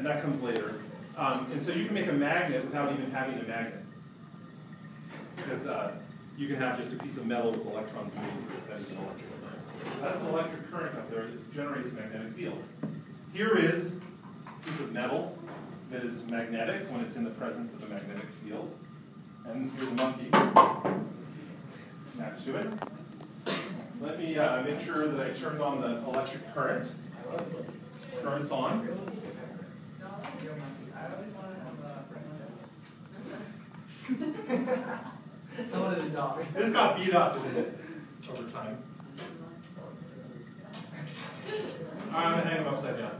and that comes later. Um, and so you can make a magnet without even having a magnet. Because uh, you can have just a piece of metal with electrons moving through it, that is an electric current. That's an electric current up there, it generates a magnetic field. Here is a piece of metal that is magnetic when it's in the presence of a magnetic field. And here's a monkey next to it. Let me uh, make sure that I turn on the electric current. Current's on. Dog. This got beat up over time. I'm gonna hang him upside down.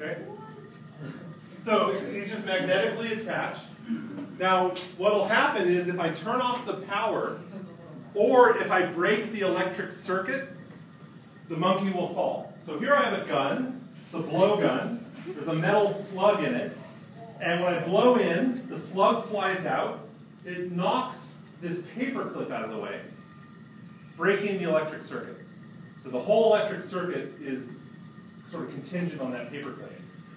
Okay? So he's just magnetically attached. Now, what'll happen is if I turn off the power, or if I break the electric circuit, the monkey will fall. So here I have a gun, it's a blowgun, there's a metal slug in it, and when I blow in, the slug flies out, it knocks this paper clip out of the way, breaking the electric circuit. So the whole electric circuit is sort of contingent on that paper clip.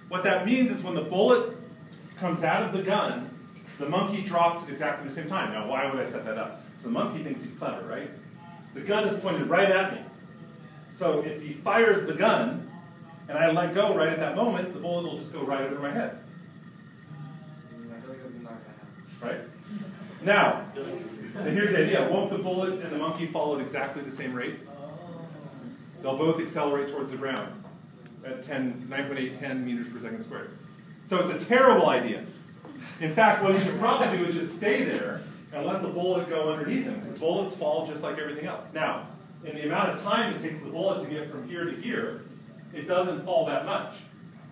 What that means is when the bullet comes out of the gun, the monkey drops at exactly the same time. Now, why would I set that up? So the monkey thinks he's clever, right? The gun is pointed right at me. So if he fires the gun, and I let go right at that moment, the bullet will just go right over my head. Right? Now, and here's the idea. Won't the bullet and the monkey fall at exactly the same rate? They'll both accelerate towards the ground at 10, 9.8, 10 meters per second squared. So it's a terrible idea. In fact, what you should probably do is just stay there and let the bullet go underneath him, because bullets fall just like everything else. Now, in the amount of time it takes the bullet to get from here to here, it doesn't fall that much.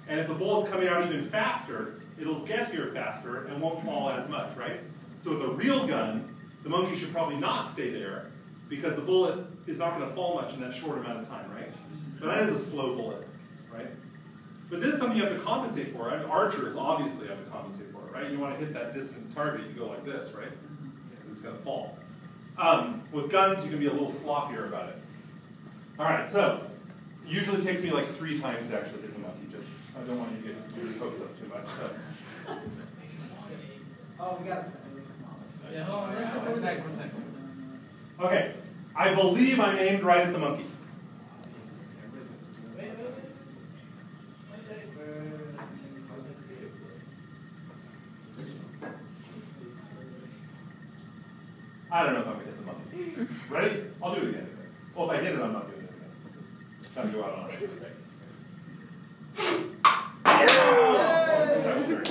And if the bullet's coming out even faster, it'll get here faster and won't fall as much, right? So with a real gun, the monkey should probably not stay there, because the bullet is not going to fall much in that short amount of time, right? But that is a slow bullet, right? But this is something you have to compensate for. I mean, archers obviously have to compensate for it, right? You want to hit that distant target, you go like this, right? Because it's going to fall. Um, with guns, you can be a little sloppier about it. All right, so it usually takes me like three times to actually hit the monkey. Just I don't want you to get your hopes up too much. So. Oh, we got it. Yeah, hold on, just one second, one second. Okay, I believe I'm aimed right at the monkey. I don't know if I'm going to hit the button. Ready? I'll do it again. Well, if I hit it, I'm not doing it again. It's time to go out on it. Yeah! That was very.